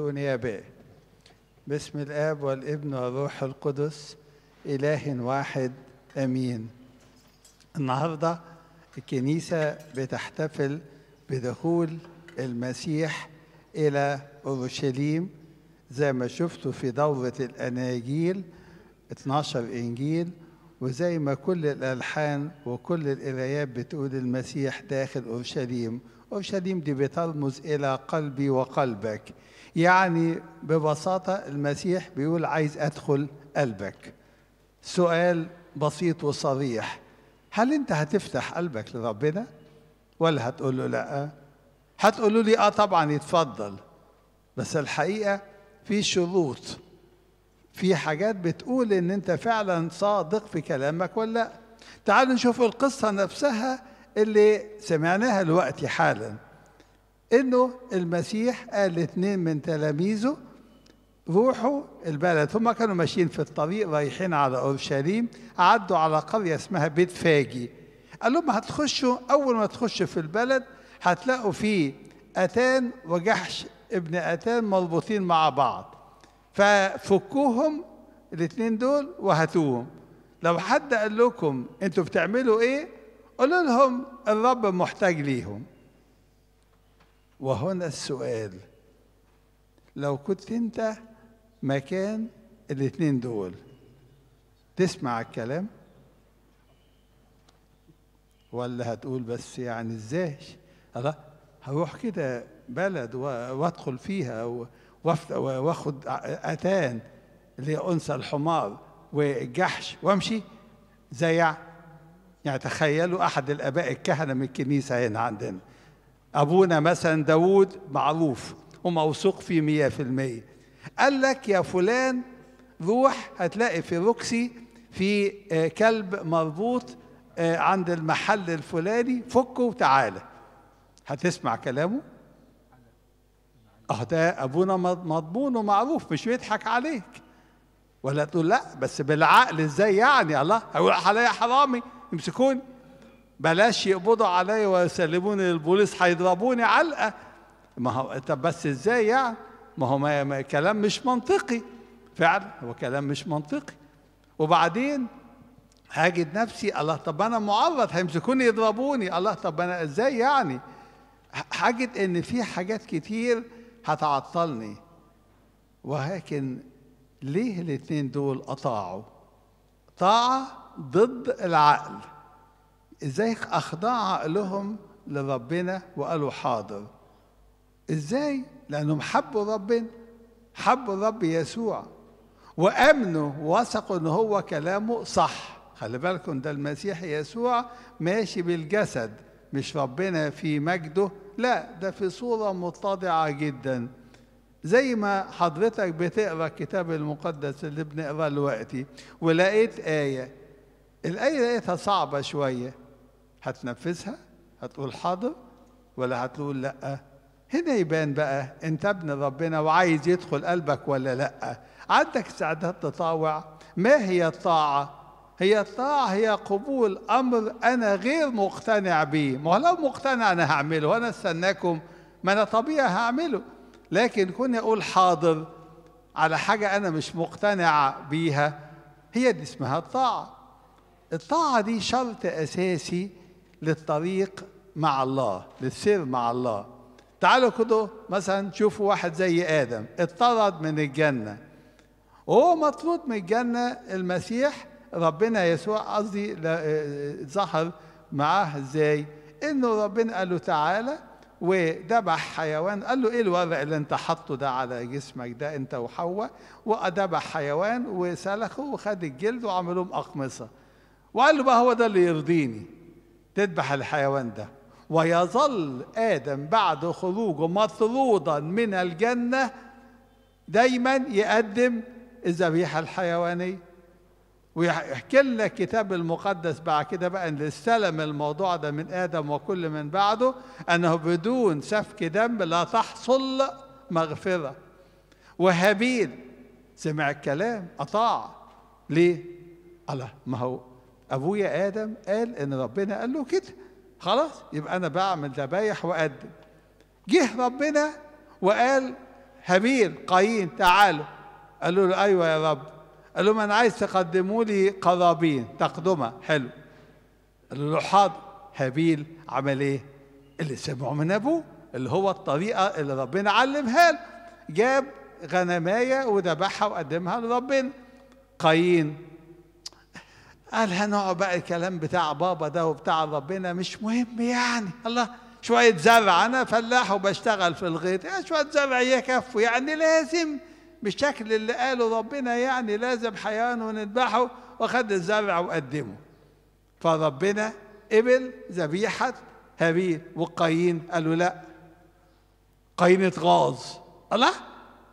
نيابه باسم الآب والابن والروح القدس إله واحد آمين. النهارده الكنيسة بتحتفل بدخول المسيح إلى أورشليم. زي ما شفتوا في دورة الأناجيل 12 إنجيل وزي ما كل الألحان وكل القرايات بتقول المسيح داخل أورشليم. اورشليم دي بترمز إلى قلبي وقلبك. يعني ببساطة المسيح بيقول عايز أدخل قلبك. سؤال بسيط وصريح. هل أنت هتفتح قلبك لربنا؟ ولا هتقول له لأ؟ هتقولوا لي آه طبعا يتفضل. بس الحقيقة في شروط. في حاجات بتقول إن أنت فعلا صادق في كلامك ولا لأ. تعالوا نشوف القصة نفسها اللي سمعناها دلوقتي حالا إنه المسيح قال لاثنين من تلاميذه روحوا البلد. هم كانوا ماشيين في الطريق رايحين على أورشليم عدوا على قرية اسمها بيت فاجي. قال لهم هتخشوا أول ما تخشوا في البلد هتلاقوا فيه أتان وجحش ابن أتان مربوطين مع بعض. ففكوهم الاثنين دول وهاتوهم لو حد قال لكم أنتوا بتعملوا إيه؟ قولوا لهم الرب محتاج ليهم. وهنا السؤال. لو كنت انت مكان الاثنين دول تسمع الكلام؟ ولا هتقول بس يعني إزاي؟ الله هروح كده بلد وأدخل فيها وأخد أتان اللي هي انثى الحمار والجحش وأمشي زي يعني تخيلوا أحد الآباء الكهنة من الكنيسة هنا عندنا. أبونا مثلا داوود معروف وموثوق فيه مية في المية. قال لك يا فلان روح هتلاقي في روكسي في كلب مربوط عند المحل الفلاني فكه وتعالى. هتسمع كلامه؟ آه ده أبونا مضمون ومعروف مش بيضحك عليك. ولا تقول لأ بس بالعقل إزاي يعني؟ الله هيقول عليا حرامي. يمسكوني. بلاش يقبضوا عليا ويسلموني للبوليس هيضربوني علقة. ما هو طب بس إزاي يعني؟ ما هو ما كلام مش منطقي. فعلا هو كلام مش منطقي. وبعدين هاجد نفسي الله طب أنا معرض هيمسكوني يضربوني. الله طب أنا إزاي يعني؟ هجد إن في حاجات كتير هتعطلني. ولكن ليه الاثنين دول اطاعوا طاعة ضد العقل. إزاي أخضع عقلهم لربنا وقالوا حاضر؟ إزاي؟ لأنهم حبوا ربنا حبوا الرب يسوع وأمنوا وثقوا إن هو كلامه صح. خلي بالكم ده المسيح يسوع ماشي بالجسد مش ربنا في مجده لا ده في صورة متضعة جدا. زي ما حضرتك بتقرأ الكتاب المقدس اللي بنقرأه دلوقتي ولقيت آية الآية لقيتها صعبة شوية. هتنفذها؟ هتقول حاضر ولا هتقول لأ؟ هنا يبان بقى أنت ابن ربنا وعايز يدخل قلبك ولا لأ؟ عندك استعداد تطاوع؟ ما هي الطاعة؟ هي الطاعة هي قبول أمر أنا غير مقتنع به. ما لو مقتنع أنا هعمله وأنا استناكم ما أنا طبيعي هعمله. لكن كوني أقول حاضر على حاجة أنا مش مقتنع بيها هي دي اسمها الطاعة. الطاعة دي شرط أساسي للطريق مع الله للسير مع الله. تعالوا كده مثلا شوفوا واحد زي آدم اطرد من الجنة. وهو مطرود من الجنة المسيح ربنا يسوع قصدي ظهر معاه إزاي؟ إنه ربنا قال له تعالى وذبح حيوان. قال له إيه الورق اللي أنت حاطه ده على جسمك ده؟ أنت وحواء. وذبح حيوان وسلخه وخد الجلد وعملهم اقمصه وقال له بقى هو ده اللي يرضيني. تذبح الحيوان ده. ويظل آدم بعد خروجه مطرودا من الجنة دايما يقدم الذبيحة الحيوانية. ويحكي لنا الكتاب المقدس بعد كده بقى إن استلم الموضوع ده من آدم وكل من بعده أنه بدون سفك دم لا تحصل مغفرة. وهابيل سمع الكلام أطاع. ليه؟ الله ما هو أبويا آدم قال إن ربنا قال له كده. خلاص؟ يبقى أنا بعمل ذبايح وأقدم. جه ربنا وقال هابيل قايين تعالوا. قالوا له أيوه يا رب. قال لهم أنا عايز تقدموا لي قرابين. تقدمه حلو. قالوا له حاضر. هابيل عمل إيه؟ اللي سمعه من أبوه اللي هو الطريقة اللي ربنا علمها له. جاب غنماية وذبحها وقدمها لربنا. قايين. قال هنقعد بقى الكلام بتاع بابا ده وبتاع ربنا مش مهم يعني. الله شوية زرع أنا فلاح وبشتغل في الغيط. يعني شوية زرع يكفوا يعني لازم بالشكل اللي قاله ربنا يعني لازم حيوان ونذبحه وخد الزرع وقدمه فربنا قبل ذبيحة هابيل وقايين قالوا لا قايين اتغاظ الله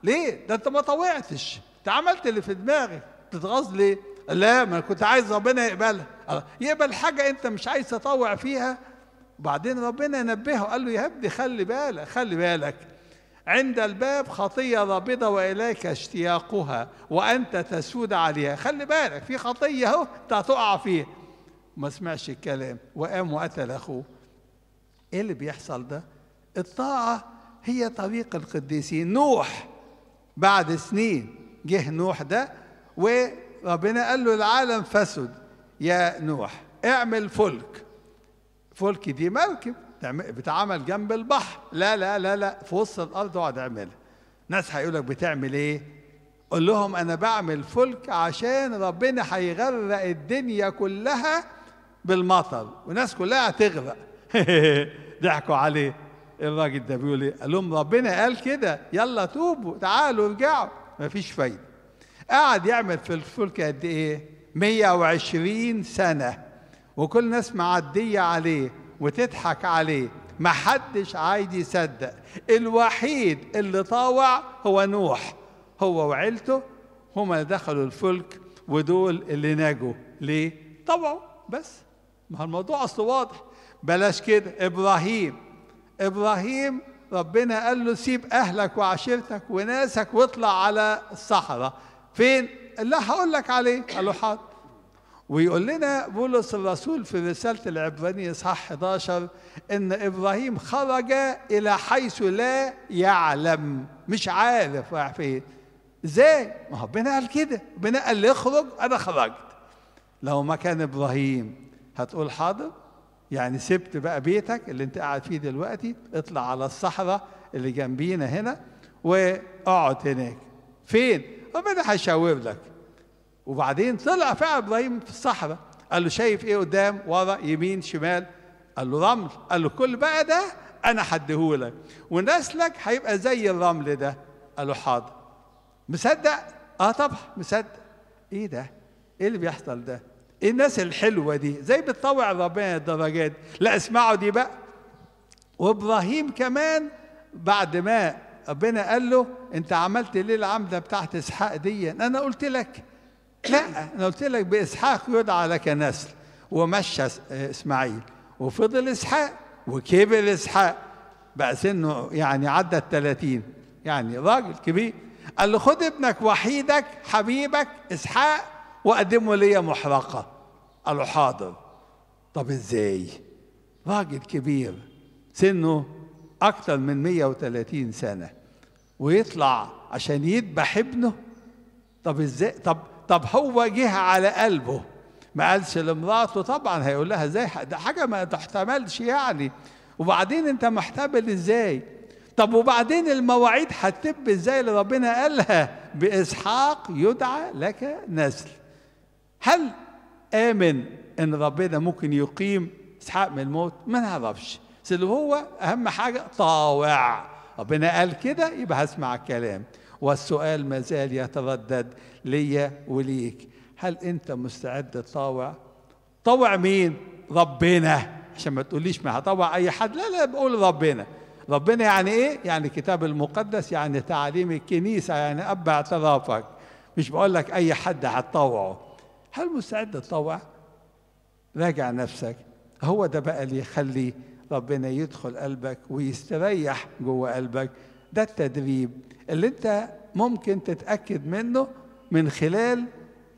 ليه؟ ده أنت ما طوعتش. أنت عملت اللي في دماغك. تتغاظ ليه؟ لا ما كنت عايز ربنا يقبلها. الله. يقبل حاجة أنت مش عايز تطوع فيها. وبعدين ربنا ينبهه قال له يا ابني خلي بالك خلي بالك. عند الباب خطية رابضة وإليك اشتياقها وأنت تسود عليها. خلي بالك في خطية أهو أنت هتقع فيها. ما سمعش الكلام. وقام وقتل أخوه. إيه اللي بيحصل ده؟ الطاعة هي طريق القديسين. نوح بعد سنين جه نوح ده وربنا قال له العالم فسد يا نوح اعمل فلك. فلك دي مركب بتعمل جنب البحر. لا لا لا لا في وسط الأرض اقعد اعملها. ناس هيقول لك بتعمل إيه؟ قول لهم أنا بعمل فلك عشان ربنا هيغرق الدنيا كلها بالمطر. والناس كلها هتغرق. ضحكوا عليه. الراجل ده بيقول إيه؟ قال لهم ربنا قال كده. يلا توبوا تعالوا ارجعوا. مفيش فايدة. قعد يعمل في الفلك قد إيه؟ 120 سنة. وكل الناس معدية عليه وتضحك عليه. ما حدش عايز يصدق. الوحيد اللي طاوع هو نوح. هو وعيلته هما اللي دخلوا الفلك ودول اللي نجوا ليه؟ طوعوا. بس ما الموضوع أصله واضح. بلاش كده. إبراهيم. إبراهيم ربنا قال له سيب أهلك وعشيرتك وناسك واطلع على الصحراء. فين؟ لا هقول لك عليه. قال له حاضر. ويقول لنا بولس الرسول في رسالة العبرانية اصحاح 11 إن إبراهيم خرج إلى حيث لا يعلم. مش عارف رايح فين. إزاي؟ ما ربنا قال كده. ربنا قال لي اخرج أنا خرجت. لو ما كان إبراهيم هتقول حاضر؟ يعني سبت بقى بيتك اللي أنت قاعد فيه دلوقتي اطلع على الصحراء اللي جنبينا هنا واقعد هناك. فين؟ ربنا هيشاور لك. وبعدين طلع فعلا إبراهيم في الصحراء قال له شايف إيه قدام؟ ورا يمين شمال. قال له رمل. قال له كل بقى ده أنا هديهولك. ونسلك هيبقى زي الرمل ده. قال له حاضر. مصدق؟ آه طبعا مصدق. إيه ده؟ إيه اللي بيحصل ده؟ إيه الناس الحلوة دي زي بتطوع ربنا الدرجات. لا اسمعوا دي بقى. وإبراهيم كمان بعد ما ربنا قال له أنت عملت ليه العمده بتاعت إسحاق دي. أنا قلت لك لا أنا قلت لك بإسحاق يدعى لك نسل. ومشى إسماعيل. وفضل إسحاق وكبر إسحاق. بقى سنه يعني عدى الثلاثين يعني راجل كبير. قال له خد ابنك وحيدك حبيبك إسحاق وقدمه لي محرقة. قال له حاضر. طب إزاي؟ راجل كبير. سنه أكتر من 130 سنة. ويطلع عشان يذبح ابنه؟ طب إزاي؟ طب طب هو جه على قلبه. ما قالش لمراته طبعا هيقول لها إزاي؟ ده حاجة ما تحتملش يعني. وبعدين أنت محتمل إزاي؟ طب وبعدين المواعيد هتتب إزاي؟ اللي ربنا قالها بإسحاق يدعى لك نسل. هل آمن إن ربنا ممكن يقيم إسحاق من الموت؟ ما نعرفش. اللي هو أهم حاجة طاوع. ربنا قال كده يبقى هسمع الكلام. والسؤال ما زال يتردد ليا وليك. هل أنت مستعد تطاوع؟ طوع مين؟ ربنا. عشان ما تقوليش ما هطوع أي حد. لا لا بقول ربنا. ربنا يعني إيه؟ يعني الكتاب المقدس يعني تعاليم الكنيسة يعني أب اعترافك. مش بقول لك أي حد هتطوعه هل مستعد تطوع راجع نفسك. هو ده بقى اللي يخلي ربنا يدخل قلبك ويستريح جوه قلبك. ده التدريب اللي انت ممكن تتأكد منه من خلال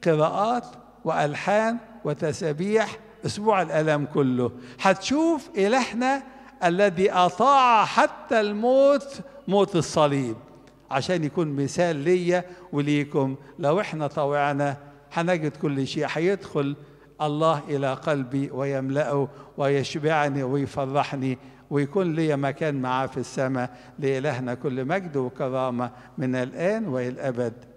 قراءات وألحان وتسابيح أسبوع الالام كله. هتشوف الهنا الذي أطاع حتى الموت موت الصليب. عشان يكون مثال ليا وليكم لو إحنا طوعنا هنجد كل شيء هيدخل الله إلى قلبي ويملأه ويشبعني ويفرحني ويكون لي مكان معاه في السماء لإلهنا كل مجد وكرامة من الآن وإلى الأبد